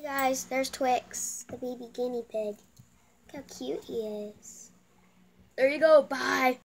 Hey guys, there's Twix, the baby guinea pig. Look how cute he is. There you go, bye.